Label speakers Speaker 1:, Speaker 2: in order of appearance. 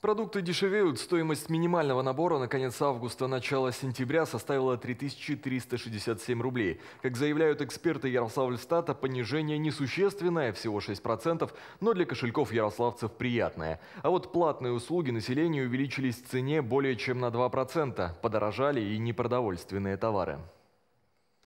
Speaker 1: Продукты дешевеют. Стоимость минимального набора на конец августа, начало сентября составила 3367 рублей. Как заявляют эксперты Ярославльстата, понижение несущественное, всего 6%, но для кошельков ярославцев приятное. А вот платные услуги населению увеличились в цене более чем на 2%. Подорожали и непродовольственные товары.